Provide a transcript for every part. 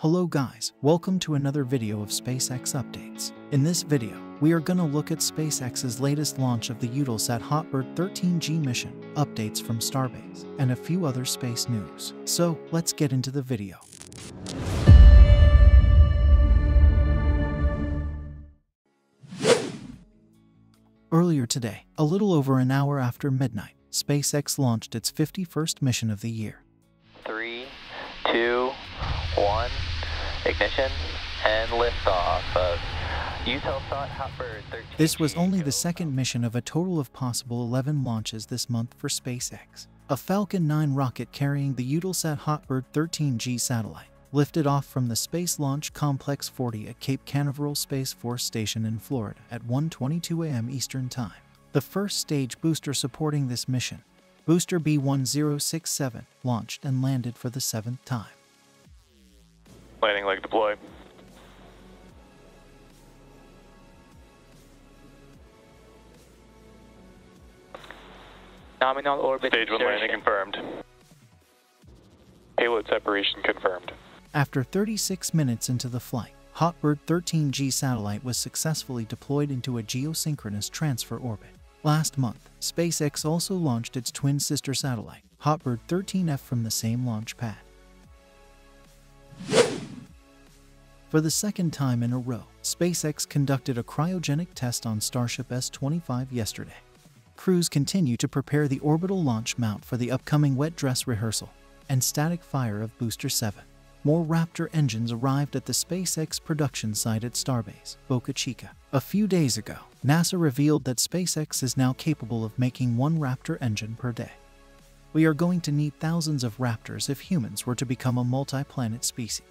Hello guys, welcome to another video of SpaceX updates. In this video, we are gonna look at SpaceX's latest launch of the Eutelsat Hotbird 13G mission, updates from Starbase, and a few other space news. So, let's get into the video. Earlier today, a little over an hour after midnight, SpaceX launched its 51st mission of the year. Three, two, one, ignition, and liftoff of Eutelsat Hotbird 13. This was only the second mission of a total of possible 11 launches this month for SpaceX. A Falcon 9 rocket carrying the Eutelsat Hotbird 13G satellite lifted off from the Space Launch Complex 40 at Cape Canaveral Space Force Station in Florida at 1:22 a.m. Eastern Time. The first stage booster supporting this mission, Booster B1067, launched and landed for the seventh time. Landing leg deploy. Nominal orbit Stage one landing insertion. confirmed. Payload separation confirmed. After 36 minutes into the flight, Hotbird 13G satellite was successfully deployed into a geosynchronous transfer orbit. Last month, SpaceX also launched its twin sister satellite, Hotbird 13F, from the same launch pad. For the second time in a row, SpaceX conducted a cryogenic test on Starship S-25 yesterday. Crews continue to prepare the orbital launch mount for the upcoming wet dress rehearsal and static fire of Booster 7. More Raptor engines arrived at the SpaceX production site at Starbase, Boca Chica. A few days ago, NASA revealed that SpaceX is now capable of making one Raptor engine per day. We are going to need thousands of Raptors if humans were to become a multi planet species.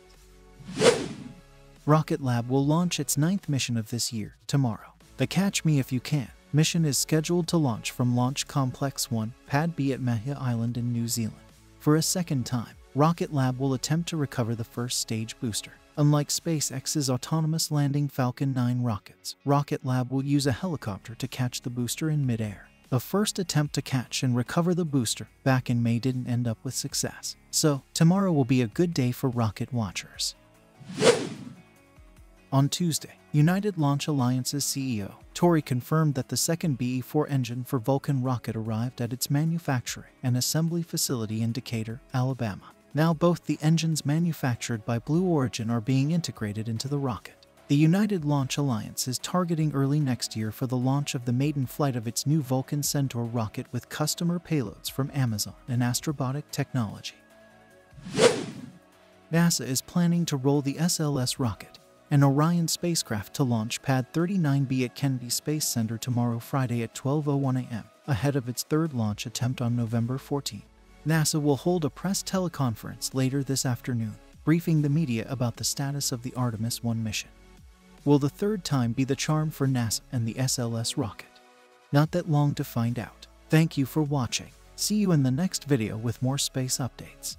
Rocket Lab will launch its ninth mission of this year, tomorrow. The Catch Me If You Can mission is scheduled to launch from Launch Complex 1, Pad B at Mahia Island in New Zealand. For a second time, Rocket Lab will attempt to recover the first stage booster. Unlike SpaceX's autonomous landing Falcon 9 rockets, Rocket Lab will use a helicopter to catch the booster in midair. The first attempt to catch and recover the booster back in May didn't end up with success. So, tomorrow will be a good day for rocket watchers. On Tuesday, United Launch Alliance's CEO, Tory confirmed that the second BE-4 engine for Vulcan rocket arrived at its manufacturing and assembly facility in Decatur, Alabama. Now both the engines manufactured by Blue Origin are being integrated into the rocket. The United Launch Alliance is targeting early next year for the launch of the maiden flight of its new Vulcan Centaur rocket with customer payloads from Amazon and Astrobotic Technology. NASA is planning to roll the SLS rocket, an Orion spacecraft to launch Pad 39B at Kennedy Space Center tomorrow Friday at 12:01 a.m., ahead of its third launch attempt on November 14. NASA will hold a press teleconference later this afternoon, briefing the media about the status of the Artemis 1 mission. Will the third time be the charm for NASA and the SLS rocket? Not that long to find out. Thank you for watching. See you in the next video with more space updates.